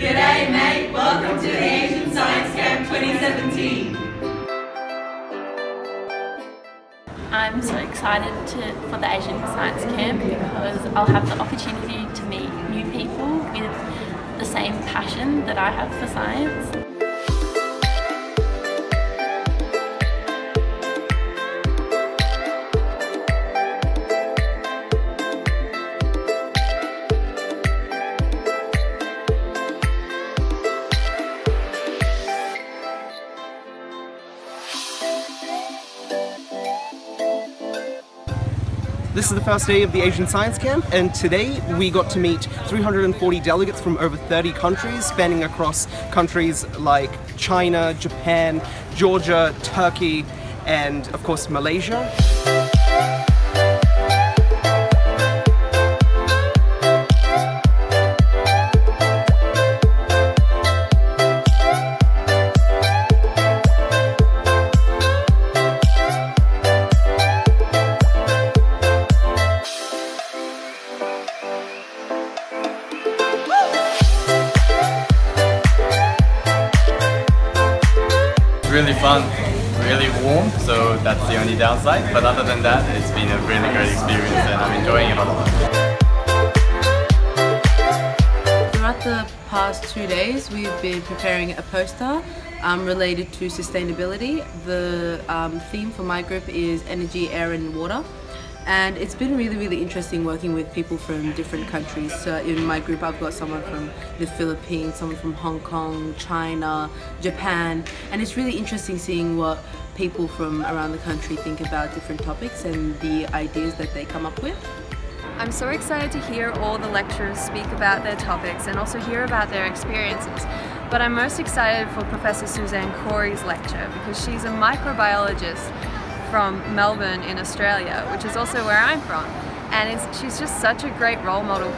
G'day mate, welcome to the Asian Science Camp 2017. I'm so excited to, for the Asian Science Camp because I'll have the opportunity to meet new people with the same passion that I have for science. This is the first day of the Asian Science Camp, and today we got to meet 340 delegates from over 30 countries, spanning across countries like China, Japan, Georgia, Turkey, and of course Malaysia. Really fun, really warm, so that's the only downside. But other than that, it's been a really great experience and I'm enjoying it a lot. Throughout the past two days, we've been preparing a poster um, related to sustainability. The um, theme for my group is energy, air and water and it's been really really interesting working with people from different countries. So in my group I've got someone from the Philippines someone from Hong Kong China Japan. And it's really interesting seeing what people from around the country think about different topics and the ideas that they come up with. I'm so excited to hear all the lecturers speak about their topics and also hear about their experiences. But I'm most excited for Professor Suzanne Cory's lecture because she's a microbiologist from Melbourne in Australia, which is also where I'm from. And she's just such a great role model.